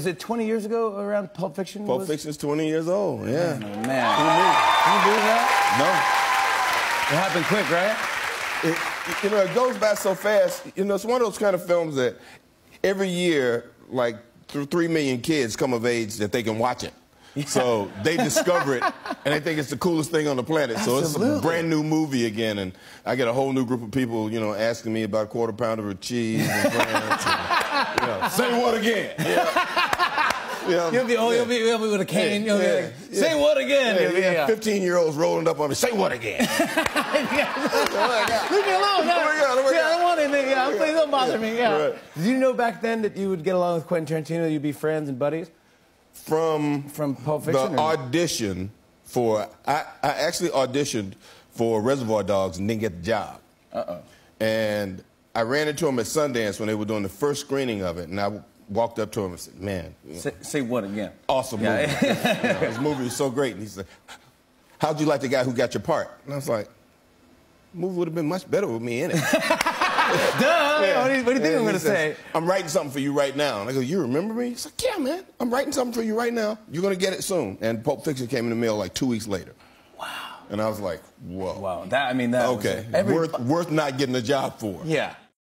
Was it 20 years ago around Pulp Fiction? Pulp was... Fiction's 20 years old. Yeah. Oh, man. Can you believe that? No. It happened quick, right? It, you know, it goes by so fast. You know, it's one of those kind of films that every year, like th- three million kids come of age that they can watch it. Yeah. So they discover it, and they think it's the coolest thing on the planet. Absolutely. So it's a brand new movie again, and I get a whole new group of people, you know, asking me about a quarter pounder of cheese and France. and, you oh, know, say what again? Yeah. You'll be, oh, you'll be, you'll be with a cane. Yeah, be like, say what again? Yeah, yeah. 15 year olds rolling up on me. Say what again? Leave me alone. Yeah, I don't want anything. Yeah, please don't bother me. Yeah. Right. Did you know back then that you would get along with Quentin Tarantino? You'd be friends and buddies. From from Pulp Fiction. The or? audition for I, I actually auditioned for Reservoir Dogs and didn't get the job. Uh oh. And I ran into him at Sundance when they were doing the first screening of it, and I walked up to him and said, "Man, say, say what again? Awesome movie. Yeah. you know, his movie was so great." And he said, "How'd you like the guy who got your part?" And I was like, "The movie would have been much better with me in it." Duh. Yeah. What do you, what do you think I'm going to say? I'm writing something for you right now. And I go, you remember me? He's like, yeah, man. I'm writing something for you right now. You're going to get it soon. And Pulp Fiction came in the mail like two weeks later. Wow. And I was like, whoa. Wow. That I mean that. Okay. Every... Worth worth not getting a job for. Yeah.